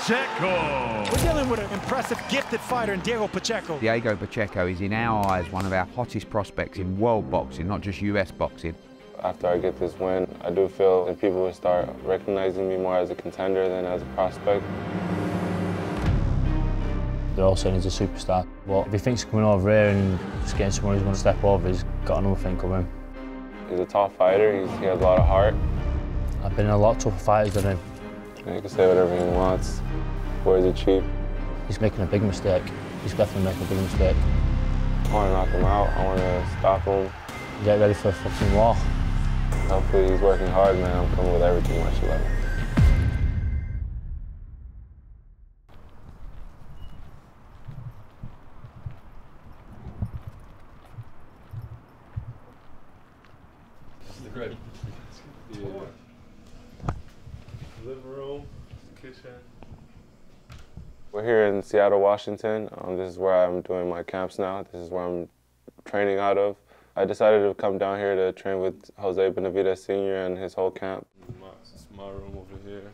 Pacheco. We're dealing with an impressive, gifted fighter in Diego Pacheco. Diego Pacheco is, in our eyes, one of our hottest prospects in world boxing, not just US boxing. After I get this win, I do feel that people will start recognizing me more as a contender than as a prospect. They're all saying he's a superstar, but if he thinks coming over here and just getting someone who's going to step over, he's got another thing coming. He's a tough fighter, He's, he has a lot of heart. I've been in a lot of tougher fighters than him. He can say whatever he wants. Where is it cheap. He's making a big mistake. He's definitely making a big mistake. I want to knock him out. I want to stop him. Get ready for a fucking war. Hopefully he's working hard, man. I'm coming with everything much 11. Living room, kitchen. We're here in Seattle, Washington. Um, this is where I'm doing my camps now. This is where I'm training out of. I decided to come down here to train with Jose Benavidez Sr. and his whole camp. My, this is my room over here.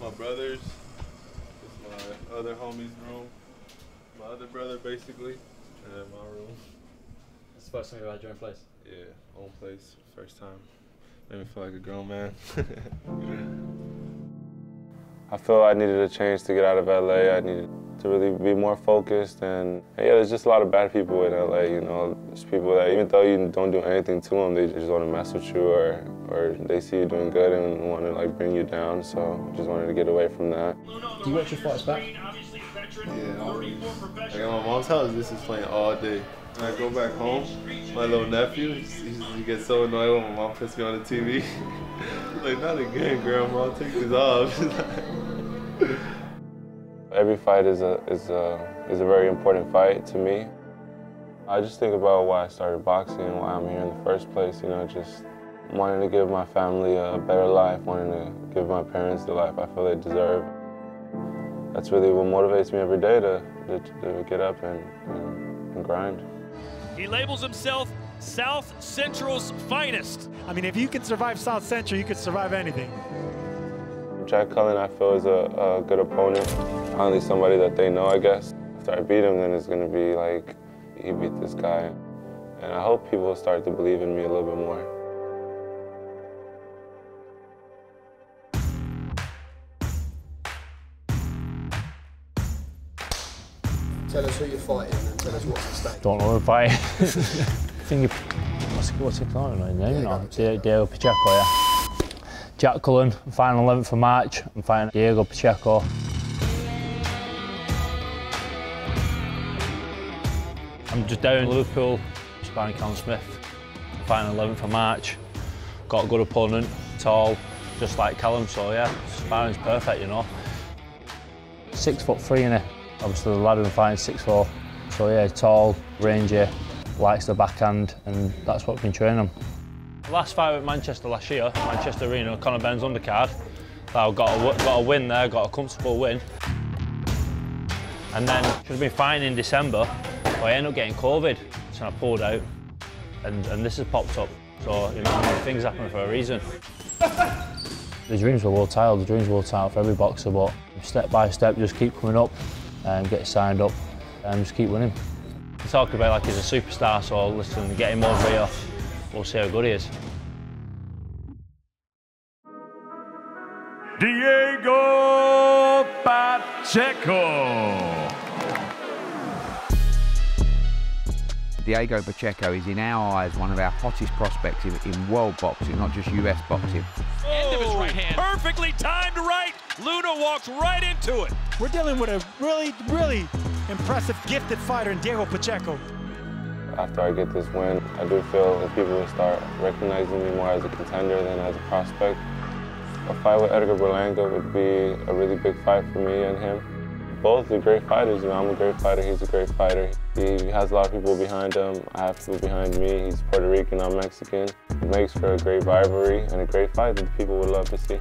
My brother's. This is my other homie's room. My other brother, basically. And my room. That's the first time you had your own place? Yeah, own place. First time. Made me feel like a grown man. I felt I needed a change to get out of LA. I needed to really be more focused and, and yeah, there's just a lot of bad people in LA, you know. There's people that even though you don't do anything to them, they just want to mess with you or, or they see you doing good and want to like bring you down. So just wanted to get away from that. Do you watch your fights back? Yeah, like at my mom's house, this is playing all day. When I go back home, my little nephew, he gets so annoyed when my mom puts me on the TV. like, not again, grandma, I'll take this off. Every fight is a, is, a, is a very important fight to me. I just think about why I started boxing and why I'm here in the first place, you know, just wanting to give my family a better life, wanting to give my parents the life I feel they deserve. That's really what motivates me every day to, to, to get up and, and, and grind. He labels himself South Central's finest. I mean, if you can survive South Central, you could survive anything. Jack Cullen, I feel, is a, a good opponent. Finally, somebody that they know, I guess. After I beat him, then it's going to be like, he beat this guy. And I hope people start to believe in me a little bit more. Tell us who you're fighting and tell us what's at stake. Don't know if I think you, what's, what's it called? I don't know. Yeah, no, Diego Pacheco, yeah. Jack Cullen, final 11th of March. I'm fighting Diego Pacheco. I'm just down in Liverpool, sparring Callum Smith. Final 11th of March. Got a good opponent, tall, just like Callum, so yeah, sparring's perfect, you know. Six foot three in it. Obviously the lad who I'm fighting six four. So yeah, tall, rangy, likes the backhand, and that's what we've been training him. Last fight at Manchester last year, Manchester Arena, Conor Benn's undercard. I got a, got a win there, got a comfortable win. And then should have been fighting in December, but I ended up getting COVID, so I pulled out. And, and this has popped up. So, you know, things happen for a reason. The dreams were world title, the dreams were world title for every boxer, but step by step, just keep coming up and get signed up and just keep winning. Talk about like he's a superstar, so listen, get him over here. We'll see how good he is. Diego Pacheco. Diego Pacheco is, in our eyes, one of our hottest prospects in, in world boxing, not just US boxing. End of his right hand. Perfectly timed right. Luna walks right into it. We're dealing with a really, really impressive, gifted fighter in Diego Pacheco. After I get this win, I do feel that people will start recognizing me more as a contender than as a prospect. A fight with Edgar Berlanga would be a really big fight for me and him. Both are great fighters, you know, I'm a great fighter, he's a great fighter. He has a lot of people behind him, I have people behind me, he's Puerto Rican, I'm Mexican. It makes for a great rivalry and a great fight that people would love to see.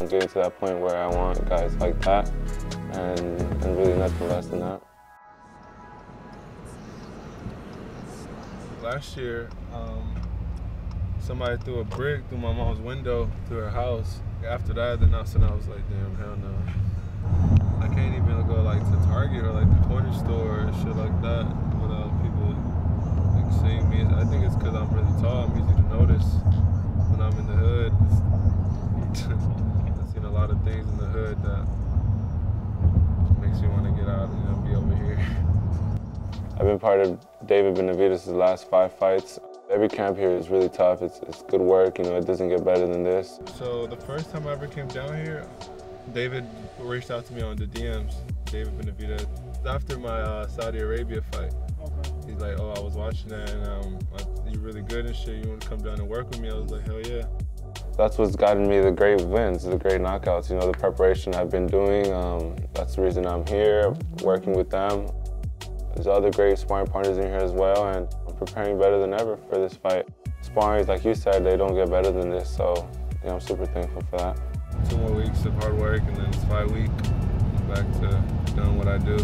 I'm getting to that point where I want guys like that and, and really nothing less than that. Last year, um, somebody threw a brick through my mom's window to her house. After that, then I was like, damn, hell no. I can't even go like to Target or like the corner store or shit like that without people like seeing me. I think it's because I'm really tall. I'm easy to notice when I'm in the hood. I've seen a lot of things in the hood that makes you want to get out and you know, be over here. I've been part of David Benavidez' last five fights. Every camp here is really tough. It's, it's good work. You know, it doesn't get better than this. So the first time I ever came down here, David reached out to me on the DMs. David Benavidez. After my uh, Saudi Arabia fight, okay. he's like, "Oh, I was watching that, and um, you're really good and shit. You want to come down and work with me?" I was like, "Hell yeah." That's what's gotten me the great wins, the great knockouts. You know, the preparation I've been doing. Um, that's the reason I'm here, working with them. There's other great sparring partners in here as well, and I'm preparing better than ever for this fight. Sparring, like you said, they don't get better than this, so yeah, I'm super thankful for that. Two more weeks of hard work, and then it's fight week. I'm back to doing what I do.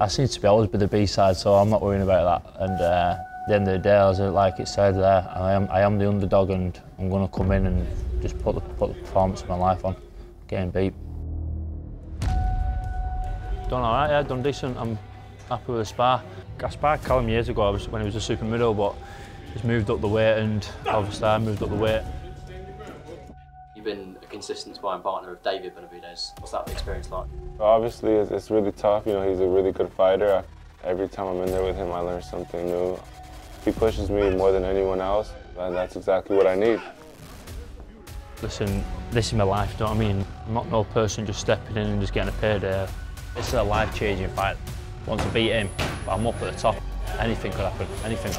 I seem to be always be the B-side, so I'm not worrying about that. And uh, at the end of the day, as like it said there, I am, I am the underdog and I'm going to come in and just put the, put the performance of my life on getting beat. Done all right, yeah, done decent. I'm happy with the spar. I sparred Callum years ago was when he was a super middle, but he's moved up the weight and obviously I moved up the weight. You've been a consistent sparring partner of David Benavidez. What's that experience like? Obviously, it's, it's really tough. You know, he's a really good fighter. Every time I'm in there with him, I learn something new. He pushes me more than anyone else, and that's exactly what I need listen, this is my life, you know what I mean? I'm not no person just stepping in and just getting a payday. This is a life-changing fight. Want to beat him, but I'm up at the top. Anything could happen, anything.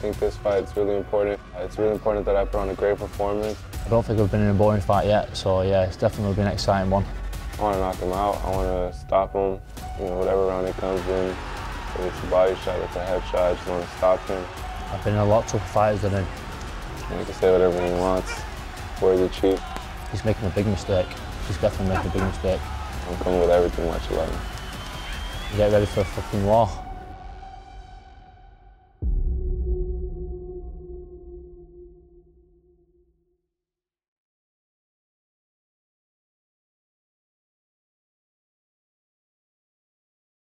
I think this fight's really important. It's really important that I put on a great performance. I don't think I've been in a boring fight yet, so yeah, it's definitely been an exciting one. I want to knock him out. I want to stop him. You know, whatever round it comes in, if it's a body shot, it's a head shot, I just want to stop him. I've been in a lot tougher fights than him. He can say whatever he wants for the chief. He's making a big mistake. He's definitely making a big mistake. I'm coming with everything, watch 11. Get ready for a fucking war.